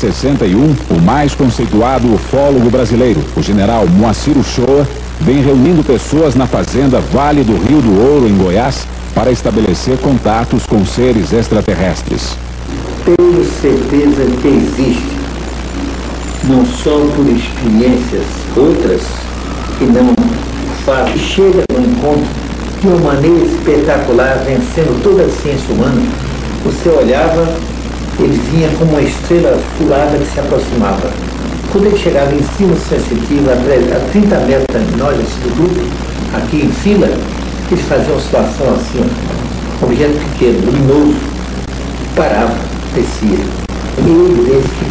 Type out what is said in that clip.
1961, o mais conceituado ufólogo brasileiro, o general Moacir Uchoa, vem reunindo pessoas na fazenda Vale do Rio do Ouro, em Goiás, para estabelecer contatos com seres extraterrestres. Tenho certeza que existe, não só por experiências outras, que não fato, chega no encontro de uma maneira espetacular, vencendo toda a ciência humana. Você olhava, ele vinha como uma estrela furada que se aproximava. Quando ele chegava em cima sensitivo, a 30 metros de nós, do grupo, aqui em fila, eles faziam uma situação assim, um objeto pequeno, luminoso, parava, descia. E ele, desde que